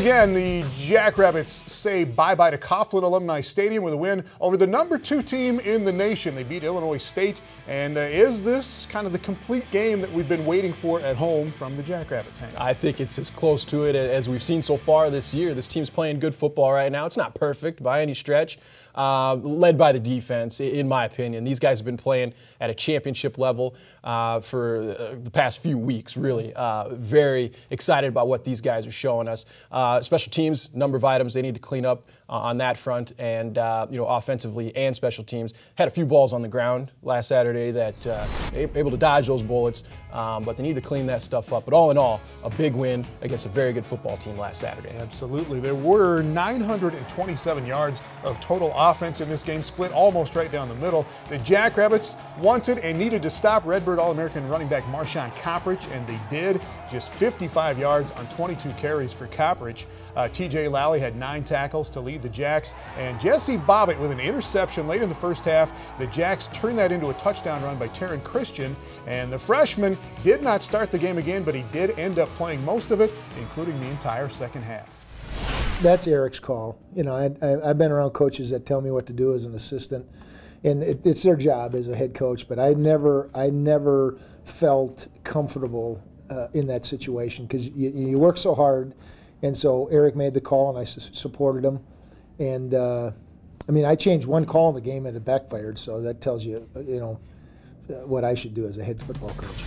Again. The Jackrabbits say bye bye to Coughlin Alumni Stadium with a win over the number two team in the nation. They beat Illinois State. And uh, is this kind of the complete game that we've been waiting for at home from the Jackrabbits? I think it's as close to it as we've seen so far this year. This team's playing good football right now. It's not perfect by any stretch, uh, led by the defense, in my opinion. These guys have been playing at a championship level uh, for uh, the past few weeks, really. Uh, very excited about what these guys are showing us. Uh, special teams, number of items they need to clean up on that front, and uh, you know, offensively and special teams had a few balls on the ground last Saturday that uh, able to dodge those bullets, um, but they need to clean that stuff up. But all in all, a big win against a very good football team last Saturday. Absolutely, there were 927 yards of total offense in this game, split almost right down the middle. The Jackrabbits wanted and needed to stop Redbird All-American running back Marshaun Coprich, and they did. Just 55 yards on 22 carries for Coprich. Uh, T.J. Lally had nine tackles to lead the Jacks, and Jesse Bobbitt with an interception late in the first half. The Jacks turned that into a touchdown run by Taryn Christian, and the freshman did not start the game again, but he did end up playing most of it, including the entire second half. That's Eric's call. You know, I, have been around coaches that tell me what to do as an assistant, and it, it's their job as a head coach. But I never, I never felt comfortable uh, in that situation because you, you work so hard. And so Eric made the call, and I su supported him. And uh, I mean, I changed one call in the game and it backfired. So that tells you, you know, uh, what I should do as a head football coach.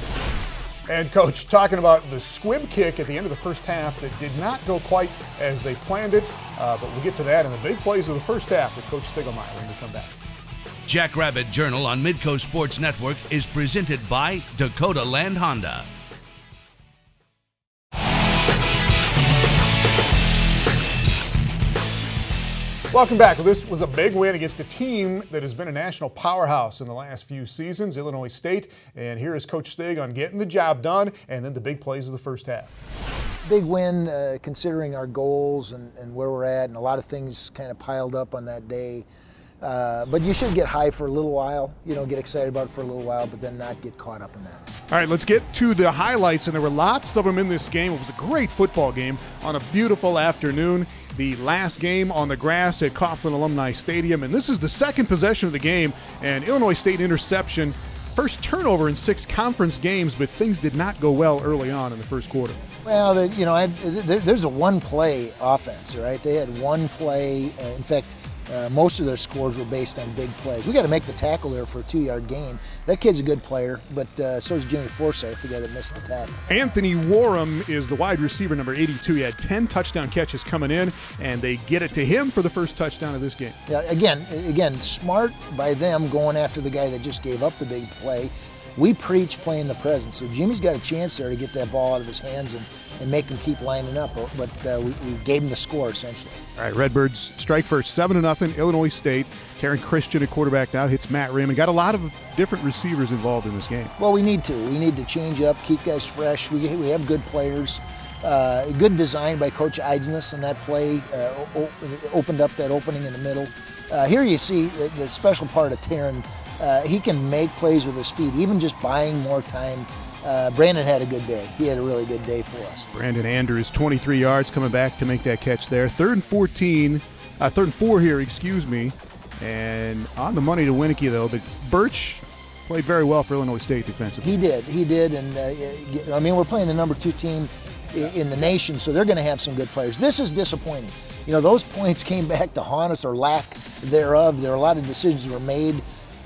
And coach, talking about the squib kick at the end of the first half that did not go quite as they planned it, uh, but we'll get to that in the big plays of the first half with Coach Stiegelmeier when we come back. Jackrabbit Journal on Midco Sports Network is presented by Dakota Land Honda. Welcome back. Well, this was a big win against a team that has been a national powerhouse in the last few seasons, Illinois State. And here is Coach Stig on getting the job done and then the big plays of the first half. Big win uh, considering our goals and, and, where we're at, and a lot of things kind of piled up on that day. Uh, but you should get high for a little while, you know, get excited about it for a little while, but then not get caught up in that. All right, let's get to the highlights, and there were lots of them in this game. It was a great football game on a beautiful afternoon the last game on the grass at Coughlin Alumni Stadium. And this is the second possession of the game, and Illinois State interception. First turnover in six conference games, but things did not go well early on in the first quarter. Well, you know, there's a one play offense, right? They had one play. Uh, in fact, uh, most of their scores were based on big plays. We got to make the tackle there for a two-yard gain. That kid's a good player, but uh, so is Jimmy Forsyth, the guy that missed the tackle. Anthony Warrum is the wide receiver, number 82. He had 10 touchdown catches coming in, and they get it to him for the first touchdown of this game. Yeah, again, again, smart by them going after the guy that just gave up the big play we preach playing the present. So Jimmy's got a chance there to get that ball out of his hands and, and make them keep lining up. But uh, we, we, gave them the score essentially. All right, Redbirds strike first, seven to nothing. Illinois State. Taryn Christian, a quarterback now, hits Matt Raymond. Got a lot of different receivers involved in this game. Well, we need to. We need to change up, keep guys fresh. We, we have good players. Uh, good design by Coach Eidsness, and that play uh, opened up that opening in the middle. Uh, here you see the, the special part of Taryn uh, he can make plays with his feet, even just buying more time. Uh, Brandon had a good day. He had a really good day for us. Brandon Andrews, 23 yards, coming back to make that catch there. Third and 14, uh, third and four here, excuse me. And on the money to Wieneke, though, but Birch played very well for Illinois State defensively. He did, he did, and uh, I mean we're playing the number two team in the nation, so they're going to have some good players. This is disappointing. You know, those points came back to haunt us or lack thereof. There are a lot of decisions were made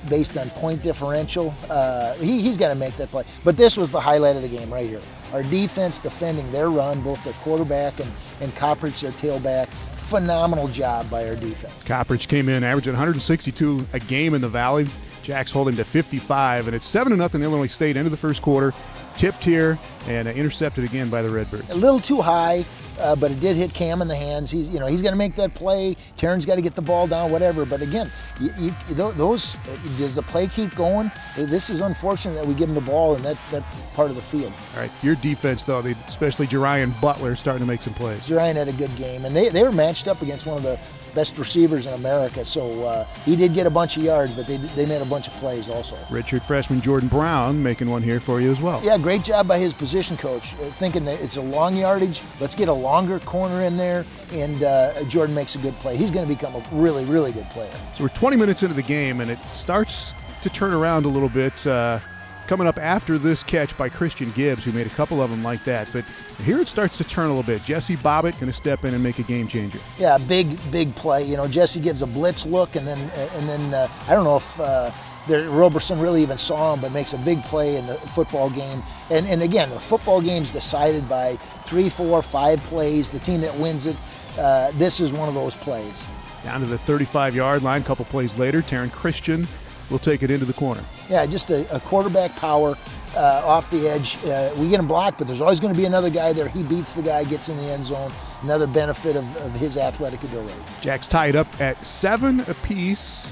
based on point differential. Uh, he, he's got to make that play. But this was the highlight of the game right here. Our defense defending their run, both their quarterback and, and Coprich, their tailback. Phenomenal job by our defense. Coprich came in averaging 162 a game in the Valley. Jacks holding to 55, and it's 7 to nothing Illinois State into the first quarter. Tipped here and intercepted again by the Redbirds. A little too high uh, but it did hit Cam in the hands. He's, you know, he's going to make that play. Taryn's got to get the ball down, whatever. But again, you, you, those does the play keep going? This is unfortunate that we give him the ball in that, that part of the field. All right, your defense though, especially Jerian Butler, starting to make some plays. Jerian had a good game, and they, they were matched up against one of the best receivers in America. So uh, he did get a bunch of yards, but they, they made a bunch of plays also. Richard freshman Jordan Brown making one here for you as well. Yeah, great job by his position coach, uh, thinking that it's a long yardage. Let's get a longer corner in there, and uh, Jordan makes a good play. He's going to become a really, really good player. So we're 20 minutes into the game, and it starts to turn around a little bit. Uh, coming up after this catch by Christian Gibbs, who made a couple of them like that. But here it starts to turn a little bit. Jesse Bobbitt going to step in and make a game changer. Yeah, big big play. You know, Jesse gives a blitz look, and then and then uh, I don't know if. Uh, there, Roberson really even saw him, but makes a big play in the football game. And, and again, the football game's decided by three, four, five plays. The team that wins it, uh, this is one of those plays. Down to the 35 yard line, a couple plays later, Taryn Christian will take it into the corner. Yeah, just a, a quarterback power uh, off the edge. Uh, we get him blocked, but there's always going to be another guy there. He beats the guy, gets in the end zone. Another benefit of, of his athletic ability. Jack's tied up at seven apiece.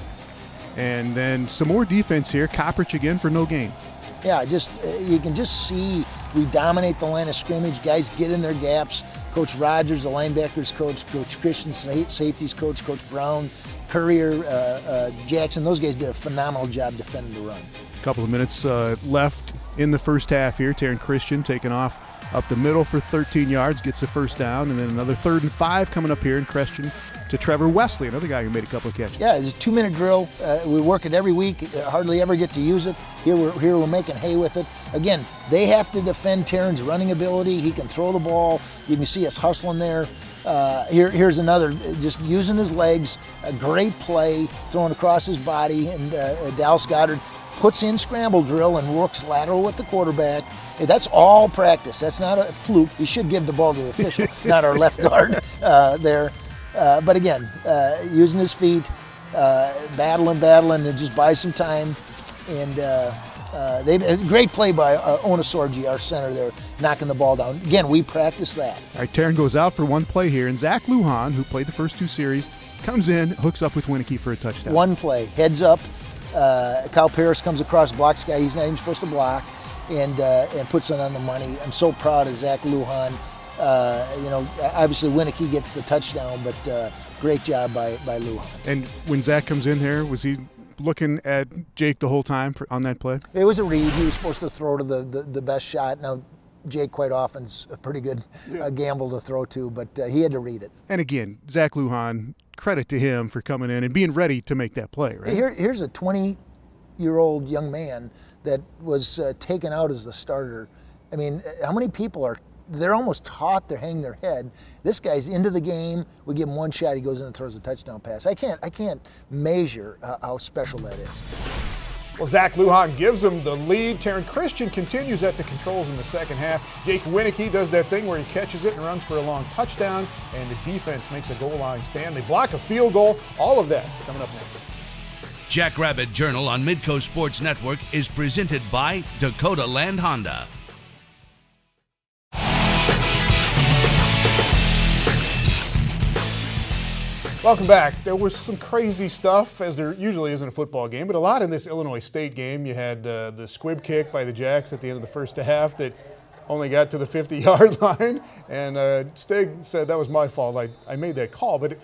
And then some more defense here. Coprich again for no gain. Yeah, just uh, you can just see we dominate the line of scrimmage. Guys get in their gaps. Coach Rogers, the linebackers coach, Coach Christian, safeties coach, Coach Brown, Courier, uh, uh, Jackson, those guys did a phenomenal job defending the run. A couple of minutes uh, left in the first half here. Taryn Christian taking off up the middle for 13 yards, gets a first down, and then another third and five coming up here. And Christian to Trevor Wesley, another guy who made a couple of catches. Yeah, it's a two-minute drill. Uh, we work it every week. Uh, hardly ever get to use it. Here we're here we're making hay with it. Again, they have to defend Taryn's running ability. He can throw the ball. You can see us hustling there. Uh, here, here's another, just using his legs, a great play, throwing across his body, and uh, Dallas Goedert puts in scramble drill and works lateral with the quarterback. That's all practice. That's not a fluke. You should give the ball to the official, not our left guard uh, there. Uh, but again, uh, using his feet, uh, battling, battling, and just buy some time. And uh, they great play by uh, Onosorgi, our center there, knocking the ball down. Again, we practice that. All right, Taryn goes out for one play here, and Zach Lujan, who played the first two series, comes in, hooks up with Wieneke for a touchdown. One play, heads up. Uh, Kyle Paris comes across, blocks guy he's not even supposed to block, and uh, and puts it on the money. I'm so proud of Zach Lujan. Uh, you know, obviously Wieneke gets the touchdown, but uh, great job by by Lujan. And when Zach comes in here, was he looking at Jake the whole time for, on that play? It was a read. He was supposed to throw to the, the, the best shot. Now, Jake quite often's a pretty good yeah. uh, gamble to throw to, but uh, he had to read it. And again, Zach Lujan, credit to him for coming in and being ready to make that play, right? Here, here's a 20 year old young man that was uh, taken out as the starter. I mean, how many people are they're almost taught to hang their head. This guy's into the game. We give him one shot, he goes in and throws a touchdown pass. I can't, I can't measure uh, how special that is. Well, Zach Lujan gives him the lead. Taryn Christian continues at the controls in the second half. Jake Wieneke does that thing where he catches it and runs for a long touchdown, and the defense makes a goal line stand. They block a field goal. All of that coming up next. Jackrabbit Journal on Midco Sports Network is presented by Dakota Land Honda. Welcome back. There was some crazy stuff, as there usually is in a football game, but a lot in this Illinois State game. You had uh, the squib kick by the Jacks at the end of the first half that only got to the 50 yard line, and uh, Stig said that was my fault. I, I made that call, but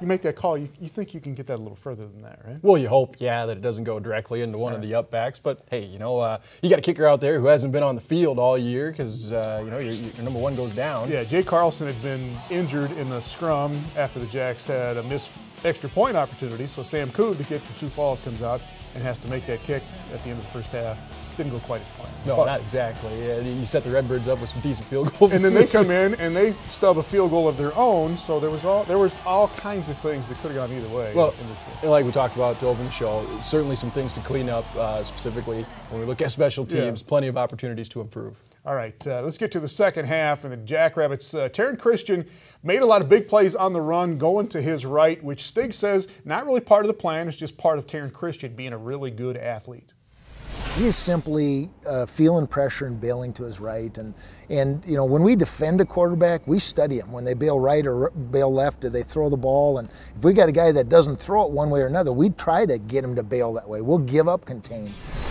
you make that call, you, you think you can get that a little further than that, right? Well, you hope, yeah, that it doesn't go directly into one right. of the upbacks. But hey, you know, uh, you got a kicker out there who hasn't been on the field all year because uh, you know your, your, number one goes down. Yeah, Jay Carlson had been injured in the scrum after the Jacks had a missed extra point opportunity. So Sam Coon, the kid from Sioux Falls, comes out and has to make that kick at the end of the first half didn't go quite as planned. No, but, not exactly. Yeah, you set the Redbirds up with some decent field goals. And then they come in and they stub a field goal of their own. So there was all there was all kinds of things that could have gone either way well, in this game. Like we talked about to open the show, certainly some things to clean up. Uh, specifically, when we look at special teams, yeah. plenty of opportunities to improve. All right, uh, let's get to the second half and the Jackrabbits. Uh, Taryn Christian made a lot of big plays on the run, going to his right, which Stig says not really part of the plan. It's just part of Taryn Christian being a really good athlete. He is simply uh, feeling pressure and bailing to his right. And, and, you know, when we defend a quarterback, we study him. When they bail right or bail left, do they throw the ball? And if we got a guy that doesn't throw it one way or another, we try to get him to bail that way. We'll give up contain.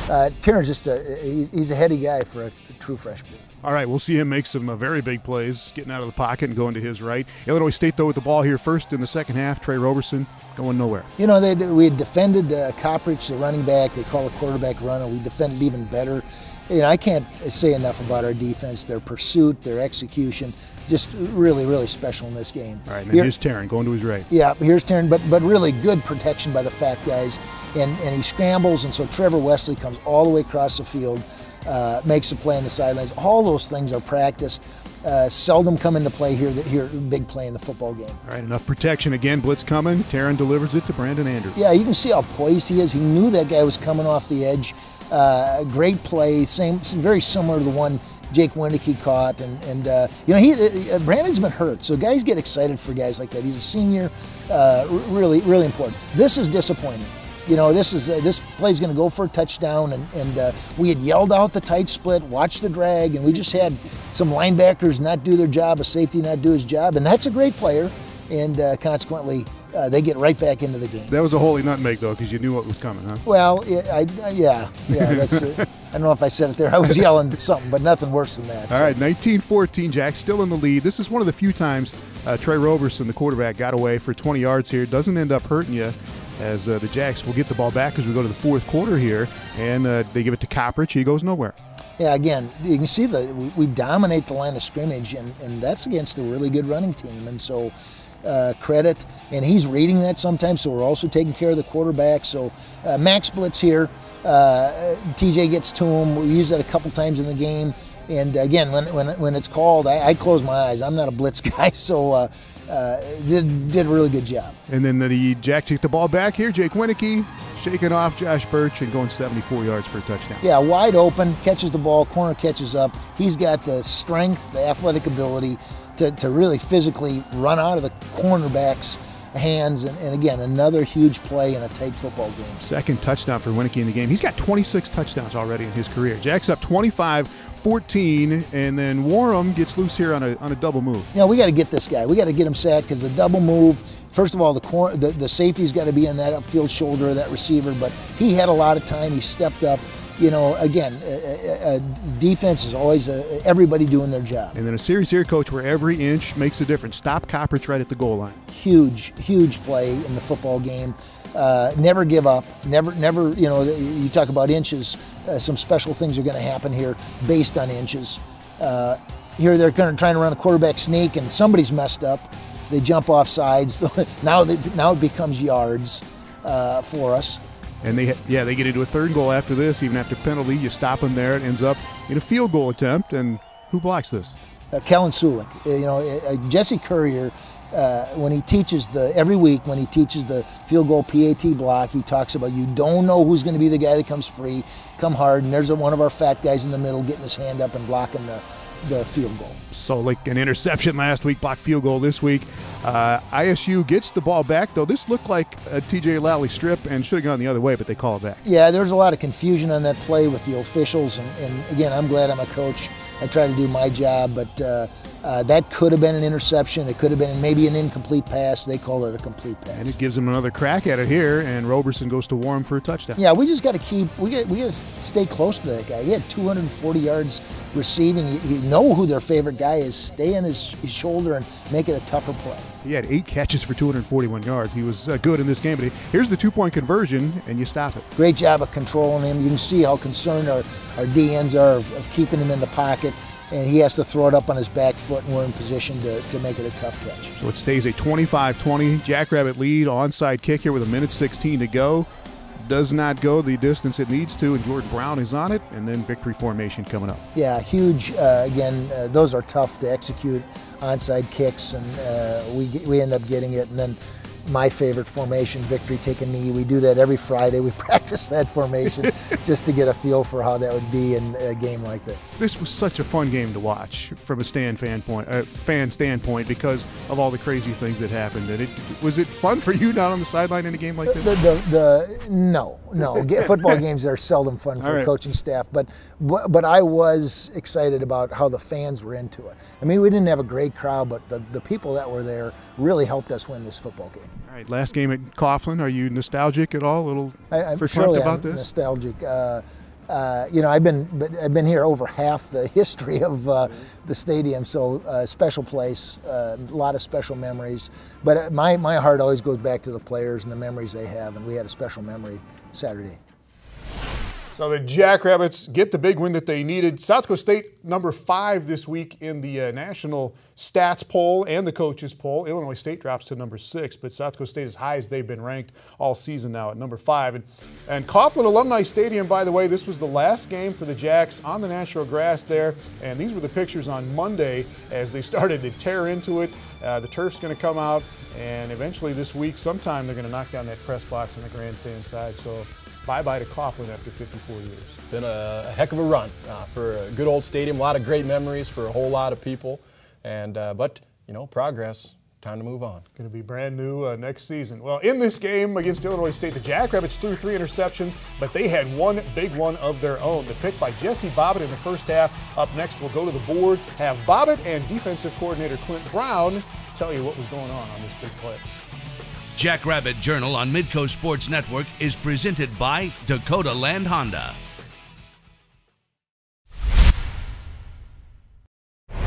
uh, just a he's a heady guy for a true freshman. All right, we'll see him make some uh, very big plays, getting out of the pocket and going to his right. Illinois State, though, with the ball here first in the second half. Tre Roberson going nowhere. You know, they, we had defended uh, the running back. They call a quarterback runner. We defended even better. You know, I can't say enough about our defense, their pursuit, their execution. Just really, really special in this game. All right, and Here, here's Taryn going to his right. Yeah, here's Taryn, but but really good protection by the fat guys, and and he scrambles, and so Trevor Wesley comes all the way across the field uh, makes a play on the sidelines. All those things are practiced. Uh, seldom come into play here. That Here, big play in the football game. All right, enough protection again. Blitz coming. Taryn delivers it to Brandon Andrews. Yeah, you can see how poised he is. He knew that guy was coming off the edge. Uh, great play. Same, very similar to the one Jake Wieneke caught, and and uh, you know he uh, Brandon's been hurt, so guys get excited for guys like that. He's a senior, uh, really really important. This is disappointing you know, this is uh, this play's going to go for a touchdown, and, and uh, we had yelled out the tight split, watch the drag, and we just had some linebackers not do their job, a safety not do his job, and that's a great player, and uh, consequently. Uh, they get right back into the game. That was a holy nutmeg, though, because you knew what was coming, huh? Well, I, I, yeah, yeah. That's. it. I don't know if I said it there. I was yelling something, but nothing worse than that. All so. right, 19-14. Jack still in the lead. This is one of the few times uh, Tre Roberson, the quarterback, got away for 20 yards here. Doesn't end up hurting you as uh, the Jacks will get the ball back as we go to the fourth quarter here, and uh, they give it to Coprich. He goes nowhere. Yeah, again, you can see that we, we, dominate the line of scrimmage, and, and that's against a really good running team. And so, uh, credit, and he's reading that sometimes. So we're also taking care of the quarterback. So uh, Max blitz here. Uh, TJ gets to him. We use that a couple times in the game. And again, when, when, when it's called, I, I close my eyes. I'm not a blitz guy, so uh, uh, did, did a really good job. And then the Jack took the ball back here. Jake Wieneke shaking off Josh Birch and going 74 yards for a touchdown. Yeah, wide open, catches the ball, corner catches up. He's got the strength, the athletic ability to, to really physically run out of the cornerback's hands. And, and, again, another huge play in a tight football game. Second touchdown for Wieneke in the game. He's got 26 touchdowns already in his career. Jack's up 25 14, and then Warrum gets loose here on a, on a double move. You know, we got to get this guy. We got to get him sacked because the double move, first of all, the, cor- the, the safety's got to be on that upfield shoulder of that receiver, but he had a lot of time. He stepped up. You know, again, defense is always everybody doing their job. And then a series here, coach, where every inch makes a difference. Stop Coprich right at the goal line. Huge, huge play in the football game. Uh, never give up. Never, never. You know, you talk about inches. Uh, some special things are going to happen here based on inches. Uh, here they're kind of trying to run a quarterback sneak, and somebody's messed up. They jump off sides. now, they, now it becomes yards uh, for us. And they, yeah, they get into a third goal after this. Even after penalty, you stop them there. It ends up in a field goal attempt. And who blocks this? Uh, Kellen Soulek. Uh, you know, uh, Jesse Courier uh, when he teaches the every week when he teaches the field goal PAT block, he talks about you don't know who's going to be the guy that comes free, come hard, and there's one of our fat guys in the middle getting his hand up and blocking the the field goal. So, like an interception last week, blocked field goal this week. Uh, ISU gets the ball back, though. This looked like a TJ Lally strip and should have gone the other way, but they call it back. Yeah, there's a lot of confusion on that play with the officials. And, and again, I'm glad I'm a coach. I try to do my job, but uh, uh, that could have been an interception. It could have been maybe an incomplete pass. They call it a complete pass. And it gives them another crack at it here, and Roberson goes to Warrum for a touchdown. Yeah, we just got to keep we got we got to stay close to that guy. He had 240 yards receiving. You, you know who their favorite guy is. Stay on his, his, shoulder and make it a tougher play. He had eight catches for 241 yards. He was uh, good in this game, but here's the two-point conversion, and you stop it. Great job of controlling him. You can see how concerned our, our DNs are of, of keeping him in the pocket and he has to throw it up on his back foot, and we're in position to, to make it a tough catch. So it stays a 25 20 Jackrabbit lead, onside kick here with a minute 16 to go. Does not go the distance it needs to, and Jordan Brown is on it, and then victory formation coming up. Yeah, huge. Uh, again, uh, those are tough to execute onside kicks, and uh, we, we end up getting it, and then my favorite formation, victory, take a knee. We do that every Friday. We practice that formation just to get a feel for how that would be in a game like that. This was such a fun game to watch from a stand fan point, uh, fan standpoint because of all the crazy things that happened. And it was it fun for you not on the sideline in a game like this? The, the, the no, no. Football games are seldom fun for right. coaching staff, but but I was excited about how the fans were into it. I mean, we didn't have a great crowd, but the, the people that were there really helped us win this football game. All right, last game at Coughlin. Are you nostalgic at all? A little I, I'm surely about I'm this? Nostalgic. Uh, uh, you know, I've been I've been here over half the history of uh, the stadium, so uh, special place, uh, a lot of special memories. But uh, my my heart always goes back to the players and the memories they have, and we had a special memory Saturday. So the Jackrabbits get the big win that they needed. South Dakota State number five this week in the uh, national stats poll and the coaches poll. Illinois State drops to number six, but South Dakota State as high as they've been ranked all season now at number five. And, and Coughlin Alumni Stadium, by the way, this was the last game for the Jacks on the natural grass there. And these were the pictures on Monday as they started to tear into it. Uh, the turf's going to come out, and eventually this week, sometime they're going to knock down that press box on the grandstand side. So bye-bye to Coughlin after 54 years. Been a, a heck of a run uh, for a good old stadium. A lot of great memories for a whole lot of people, and uh, but you know progress. Time to move on. Going to be brand new uh, next season. Well, in this game against Illinois State, the Jackrabbits threw three interceptions, but they had one big one of their own. The pick by Jesse Bobbitt in the first half. Up next, we'll go to the board, have Bobbitt and defensive coordinator Clint Brown tell you what was going on on this big play. Jackrabbit Journal on Midco Sports Network is presented by Dakota Land Honda. All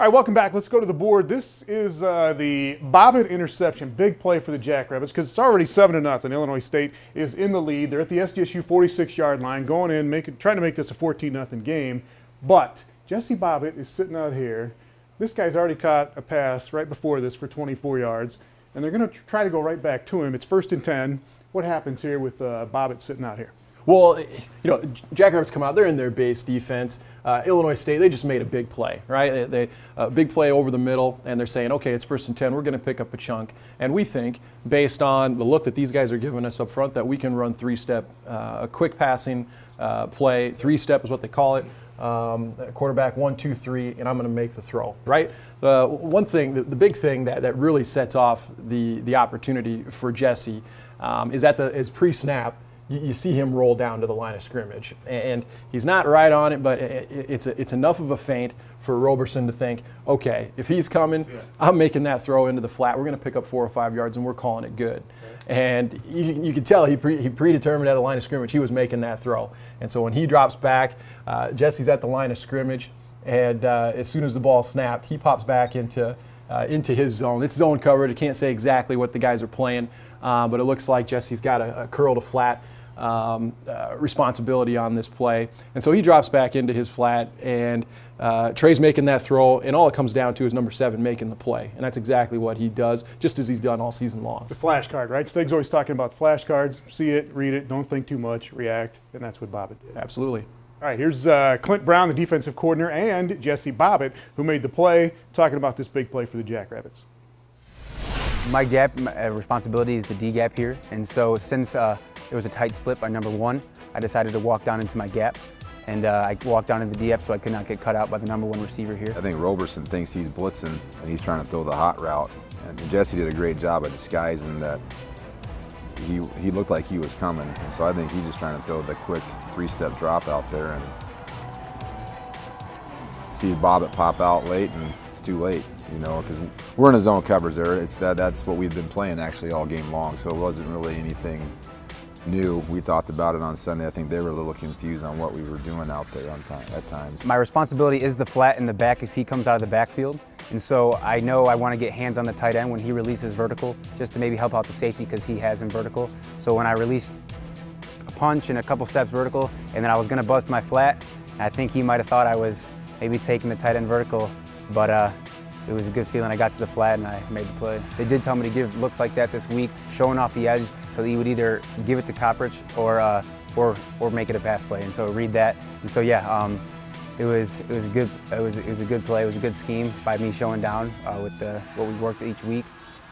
right, welcome back. Let's go to the board. This is uh, the Bobbitt interception, big play for the Jackrabbits because it's already seven to nothing. Illinois State is in the lead. They're at the SDSU 46-yard line, going in, trying to make this a 14 nothing game. But Jesse Bobbitt is sitting out here. This guy's already caught a pass right before this for 24 yards, and they're going to try to go right back to him. It's first and 10. What happens here with uh, Bobbitt sitting out here? Well, you know, Jackrabbits come out. They're in their base defense. Uh, Illinois State, they just made a big play, right? They, they big play over the middle, and they're saying, okay, it's first and ten. We're going to pick up a chunk, and we think, based on the look that these guys are giving us up front, that we can run three-step, uh, a quick passing uh, play. Three-step is what they call it. Um, quarterback one, two, three, and I'm going to make the throw. Right. The one thing, the, the, big thing that, that really sets off the the opportunity for Jesse um, is at the is pre-snap you, you, see him roll down to the line of scrimmage. And he's not right on it, but it's, a, it's enough of a feint for Roberson to think, okay, if he's coming, yeah. I'm making that throw into the flat. We're going to pick up four or five yards, and we're calling it good. Okay. And you, you can tell he, pre, he predetermined at the line of scrimmage he was making that throw. And so when he drops back, uh, Jesse's at the line of scrimmage, and uh, as soon as the ball snapped, he pops back into – uh, into his zone. It's zone coverage. I can't say exactly what the guys are playing, uh, but it looks like Jesse's got a, a curl to flat um, uh, responsibility on this play. And so he drops back into his flat, and uh, Trey's making that throw, and all it comes down to is number seven making the play. And that's exactly what he does, just as he's done all season long. It's a flashcard, right? Stig's always talking about flashcards. See it, read it, don't think too much, react, and that's what Bobbitt did. Absolutely. All right, here's uh, Clint Brown, the defensive coordinator, and Jesse Bobbitt, who made the play, talking about this big play for the Jackrabbits. My gap my uh, responsibility is the D gap here, and so since uh, it was a tight split by number one. I decided to walk down into my gap, and uh, I walked down into the DF so I could not get cut out by the number one receiver here. I think Roberson thinks he's blitzing, and he's trying to throw the hot route. And Jesse did a great job at disguising that he, he looked like he was coming. And so I think he's just trying to throw the quick three-step drop out there and sees Bobbitt pop out late, and it's too late, you know, because we're in a zone covers there. It's that, that's what we've been playing actually all game long, so it wasn't really anything new. We talked about it on Sunday. I think they were a little confused on what we were doing out there time, at times. My responsibility is the flat in the back if he comes out of the backfield. And so I know I want to get hands on the tight end when he releases vertical, just to maybe help out the safety because he has him vertical. So when I released a punch and a couple steps vertical, and then I was going to bust my flat, I think he might have thought I was maybe taking the tight end vertical, but uh, it was a good feeling. I got to the flat and I made the play. They did tell me to give looks like that this week, showing off the edge, so he would either give it to Coprich or uh, or or make it a pass play. And so read that. And so yeah, um, it was it was a good it was it was a good play. It was a good scheme by me showing down uh, with the, what we worked each week.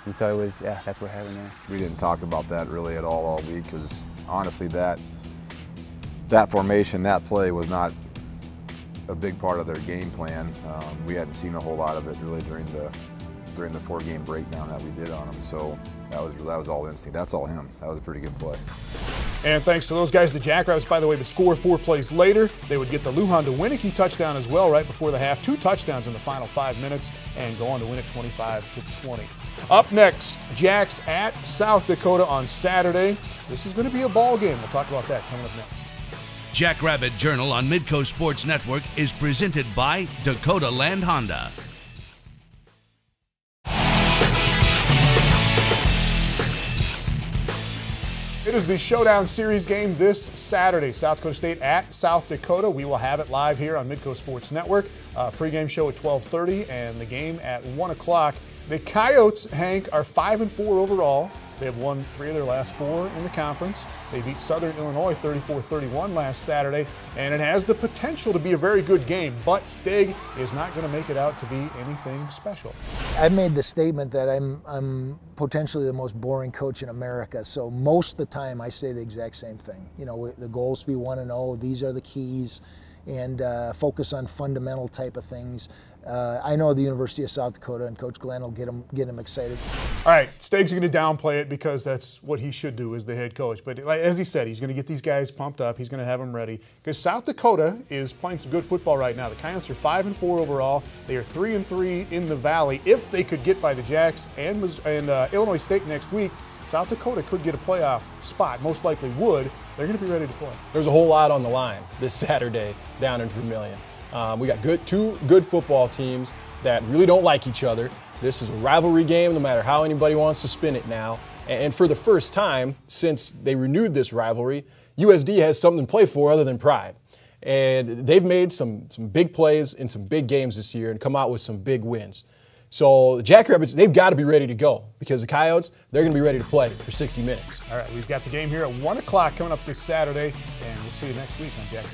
And so it was yeah, that's what happened there. We didn't talk about that really at all all week because honestly that that formation, that play was not a big part of their game plan. Um, we hadn't seen a whole lot of it really during the during the four game breakdown that we did on him. So that was that was all instinct. That's all him. That was a pretty good play. And thanks to those guys, the Jackrabbits, by the way, would score four plays later. They would get the Lujan to Wieneke touchdown as well right before the half. Two touchdowns in the final five minutes and go on to win it 25 to 20. Up next, Jacks at South Dakota on Saturday. This is going to be a ball game. We'll talk about that coming up next. Jackrabbit Journal on Midco Sports Network is presented by Dakota Land Honda. It is the Showdown Series game this Saturday, South Dakota State at South Dakota. We will have it live here on Midco Sports Network. Uh, pregame show at 12:30 and the game at 1 o'clock. The Coyotes, Hank, are five and four overall. They have won three of their last four in the conference. They beat Southern Illinois 34-31 last Saturday, and it has the potential to be a very good game. But Stig is not going to make it out to be anything special. I've made the statement that I'm I'm potentially the most boring coach in America. So most of the time I say the exact same thing. You know, the goals we want to oh, know. These are the keys and uh, focus on fundamental type of things. Uh, I know the University of South Dakota and Coach Glenn will get him get him excited. All right, Stig's going to downplay it because that's what he should do as the head coach. But as he said, he's going to get these guys pumped up. He's going to have them ready because South Dakota is playing some good football right now. The Coyotes are five and four overall. They are three and three in the Valley. If they could get by the Jacks and and uh, Illinois State next week, South Dakota could get a playoff spot. Most likely would. They're going to be ready to play. There's a whole lot on the line this Saturday down in Vermillion. Um, we got good two good football teams that really don't like each other. This is a rivalry game, no matter how anybody wants to spin it now. And for the first time since they renewed this rivalry, USD has something to play for other than pride. And they've made some, some big plays in some big games this year and come out with some big wins. So the Jackrabbits, they've got to be ready to go because the Coyotes, they're going to be ready to play for 60 minutes. All right, we've got the game here at 1 o'clock coming up this Saturday, and we'll see you next week on Jack.